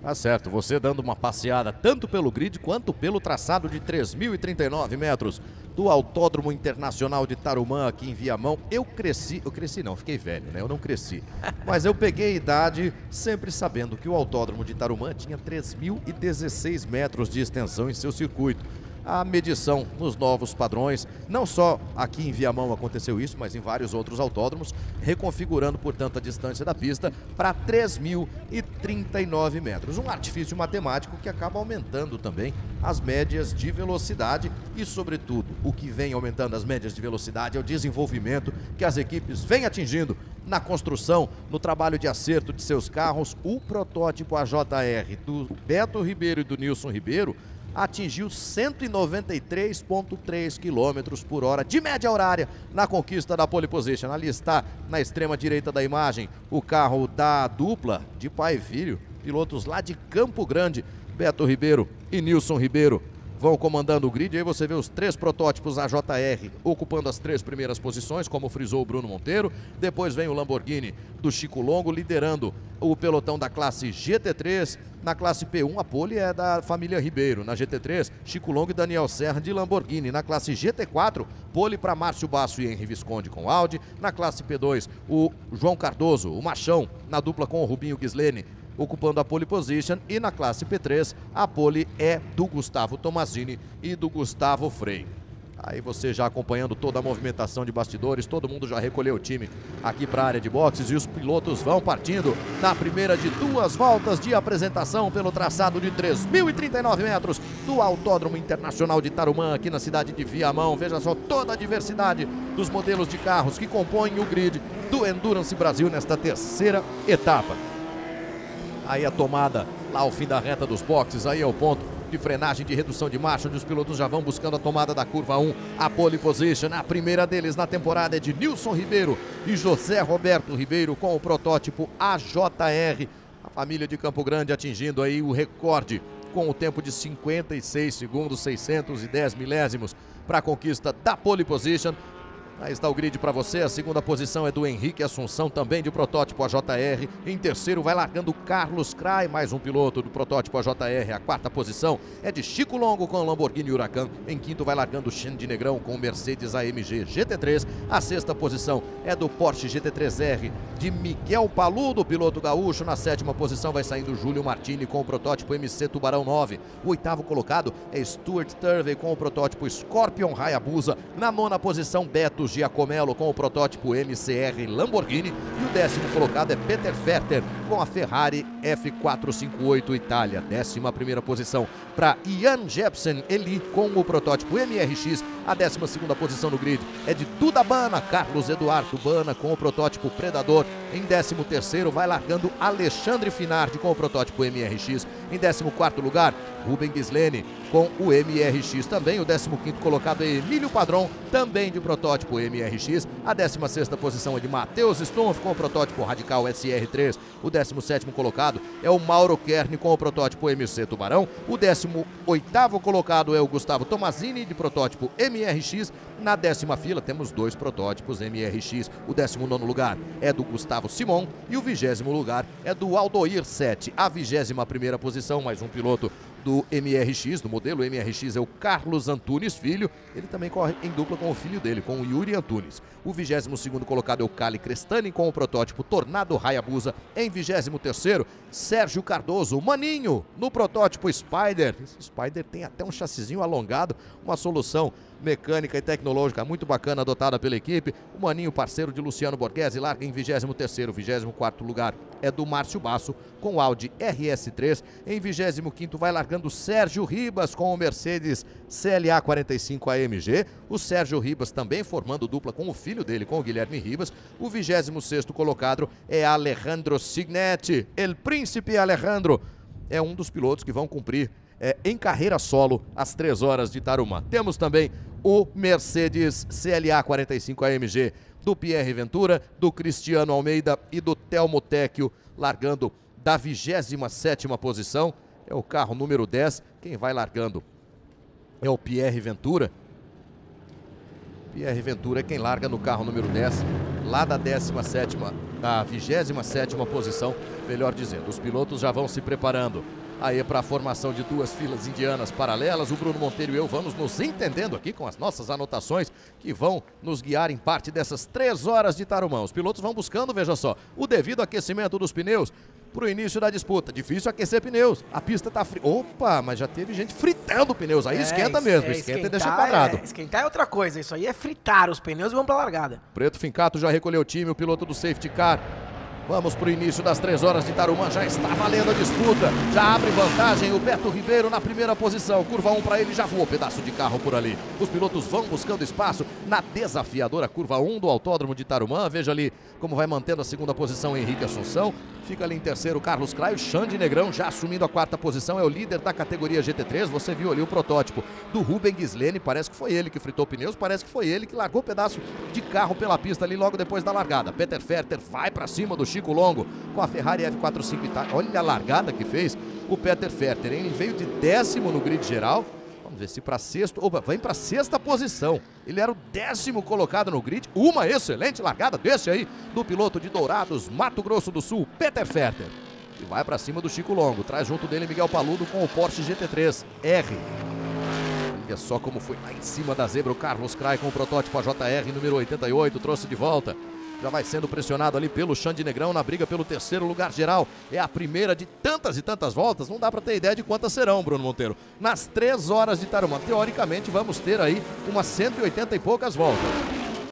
Tá certo, você dando uma passeada tanto pelo grid quanto pelo traçado de 3.039 metros do Autódromo Internacional de Tarumã aqui em Viamão. Eu cresci, eu cresci não, fiquei velho, né? Eu não cresci. Mas eu peguei idade sempre sabendo que o Autódromo de Tarumã tinha 3.016 metros de extensão em seu circuito a medição nos novos padrões. Não só aqui em Viamão aconteceu isso, mas em vários outros autódromos, reconfigurando, portanto, a distância da pista para 3.039 metros. Um artifício matemático que acaba aumentando também as médias de velocidade e, sobretudo, o que vem aumentando as médias de velocidade é o desenvolvimento que as equipes vêm atingindo na construção, no trabalho de acerto de seus carros. O protótipo AJR do Beto Ribeiro e do Nilson Ribeiro atingiu 193,3 km por hora de média horária na conquista da pole position. Ali está, na extrema direita da imagem, o carro da dupla de pai e filho, pilotos lá de Campo Grande, Beto Ribeiro e Nilson Ribeiro vão comandando o grid. Aí você vê os três protótipos AJR ocupando as três primeiras posições, como frisou o Bruno Monteiro. Depois vem o Lamborghini do Chico Longo liderando o pelotão da classe GT3. Na classe P1, a pole é da família Ribeiro. Na GT3, Chico Longo e Daniel Serra de Lamborghini. Na classe GT4, pole para Márcio Basso e Henri Visconde com Audi. Na classe P2, o João Cardoso, o Machão, na dupla com o Rubinho Gislene ocupando a pole position. E na classe P3, a pole é do Gustavo Tomazini e do Gustavo Frei. Aí você já acompanhando toda a movimentação de bastidores, todo mundo já recolheu o time aqui para a área de boxes e os pilotos vão partindo na primeira de duas voltas de apresentação pelo traçado de 3.039 metros do Autódromo Internacional de Tarumã, aqui na cidade de Viamão. Veja só toda a diversidade dos modelos de carros que compõem o grid do Endurance Brasil nesta terceira etapa. Aí a tomada lá ao fim da reta dos boxes, aí é o ponto de frenagem de redução de marcha, onde os pilotos já vão buscando a tomada da curva 1, a pole position. A primeira deles na temporada é de Nilson Ribeiro e José Roberto Ribeiro com o protótipo AJR. A família de Campo Grande atingindo aí o recorde com o tempo de 56 segundos, 610 milésimos para a conquista da pole position. Aí está o grid para você. A segunda posição é do Henrique Assunção, também de protótipo AJR. Em terceiro vai largando Carlos Crai, mais um piloto do protótipo AJR. A quarta posição é de Chico Longo com Lamborghini Huracan. Em quinto vai largando Xande Negrão com Mercedes AMG GT3. A sexta posição é do Porsche GT3R de Miguel Paludo, piloto gaúcho. Na sétima posição vai saindo Júlio Martini com o protótipo MC Tubarão 9. O oitavo colocado é Stuart Turvey com o protótipo Scorpion Hayabusa. Na nona posição, Beto Giacomello com o protótipo MCR Lamborghini e o décimo colocado é Peter Fetter com a Ferrari F458 Itália. Décima primeira posição para Ian Jepsen Eli com o protótipo MRX. A décima segunda posição no grid é de Duda Bana, Carlos Eduardo Bana com o protótipo Predador. Em décimo terceiro vai largando Alexandre Finardi com o protótipo MRX. Em décimo quarto lugar, Ruben Gislene com o MRX também. O 15 colocado é Emílio Padrão, também de protótipo MRX. A 16 posição é de Matheus Stumpf com o protótipo Radical SR3. O 17 colocado é o Mauro Kern com o protótipo MC Tubarão. O 18 colocado é o Gustavo Tomazini de protótipo MRX. Na décima fila temos dois protótipos MRX. O 19 lugar é do Gustavo Simon e o vigésimo lugar é do Aldoir 7. A vigésima primeira posição, mais um piloto do MRX, do modelo MRX, é o Carlos Antunes Filho. Ele também corre em dupla com o filho dele, com o Yuri Antunes. O 22 colocado é o Cali Crestani com o protótipo Tornado Hayabusa. Em 23 Sérgio Cardoso, Maninho, no protótipo Spider. Esse Spider tem até um chassizinho alongado, uma solução mecânica e tecnológica muito bacana adotada pela equipe. O Maninho, parceiro de Luciano Borghese, larga em 23º, 24 lugar é do Márcio Basso com o Audi RS3. Em 25º vai largando Sérgio Ribas com o Mercedes CLA 45 AMG. O Sérgio Ribas também formando dupla com o filho dele, com o Guilherme Ribas. O 26º colocado é Alejandro Signetti, El Príncipe Alejandro. É um dos pilotos que vão cumprir é, em carreira solo às 3 horas de Tarumã. Temos também o Mercedes CLA 45 AMG do Pierre Ventura, do Cristiano Almeida e do Telmo Tecchio, largando da 27 posição. É o carro número 10. Quem vai largando é o Pierre Ventura. Pierre Ventura é quem larga no carro número 10, lá da 17 da 27 posição, melhor dizendo. Os pilotos já vão se preparando aí para a formação de duas filas indianas paralelas. O Bruno Monteiro e eu vamos nos entendendo aqui com as nossas anotações que vão nos guiar em parte dessas três horas de Tarumã. Os pilotos vão buscando, veja só, o devido aquecimento dos pneus para o início da disputa. Difícil aquecer pneus. A pista está fria. Opa, mas já teve gente fritando pneus. Aí é, esquenta mesmo. É, esquenta e deixa quadrado. É, esquentar é outra coisa. Isso aí é fritar os pneus e vão para a largada. Preto Fincato já recolheu o time, o piloto do safety car Vamos para o início das três horas de Tarumã. Já está valendo a disputa. Já abre vantagem o Beto Ribeiro na primeira posição. Curva 1 para ele, já voou pedaço de carro por ali. Os pilotos vão buscando espaço na desafiadora curva 1 do Autódromo de Tarumã. Veja ali como vai mantendo a segunda posição Henrique Assunção. Fica ali em terceiro Carlos Craio. Xande Negrão já assumindo a quarta posição. É o líder da categoria GT3. Você viu ali o protótipo do Ruben Gislene. Parece que foi ele que fritou pneus. Parece que foi ele que largou pedaço de carro pela pista ali logo depois da largada. Peter Ferter vai para cima do Chico Chico Longo com a Ferrari F45 Itália. Olha a largada que fez o Peter Ferter? Ele veio de décimo no grid geral. Vamos ver se para sexto. Opa, vem para sexta posição. Ele era o décimo colocado no grid. Uma excelente largada desse aí do piloto de Dourados, Mato Grosso do Sul, Peter Ferter. E vai para cima do Chico Longo. Traz junto dele Miguel Paludo com o Porsche GT3 R. Olha só como foi lá em cima da zebra o Carlos Crai com o protótipo JR número 88. Trouxe de volta já vai sendo pressionado ali pelo Xande Negrão na briga pelo terceiro lugar geral. É a primeira de tantas e tantas voltas, não dá para ter ideia de quantas serão, Bruno Monteiro. Nas três horas de Tarumã, teoricamente vamos ter aí umas 180 e poucas voltas.